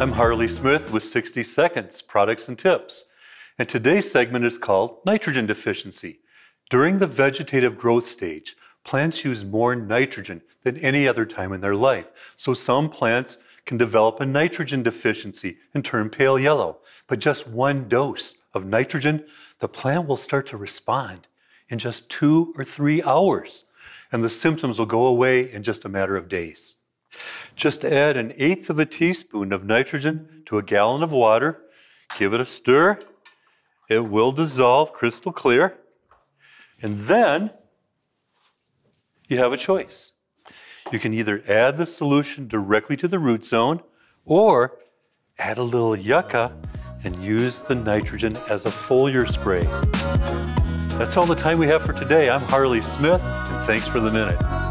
I'm Harley Smith with 60 Seconds Products and Tips. And today's segment is called Nitrogen Deficiency. During the vegetative growth stage, plants use more nitrogen than any other time in their life. So some plants can develop a nitrogen deficiency and turn pale yellow. But just one dose of nitrogen, the plant will start to respond in just two or three hours. And the symptoms will go away in just a matter of days. Just add an eighth of a teaspoon of nitrogen to a gallon of water, give it a stir, it will dissolve crystal clear, and then you have a choice. You can either add the solution directly to the root zone or add a little yucca and use the nitrogen as a foliar spray. That's all the time we have for today. I'm Harley Smith, and thanks for the minute.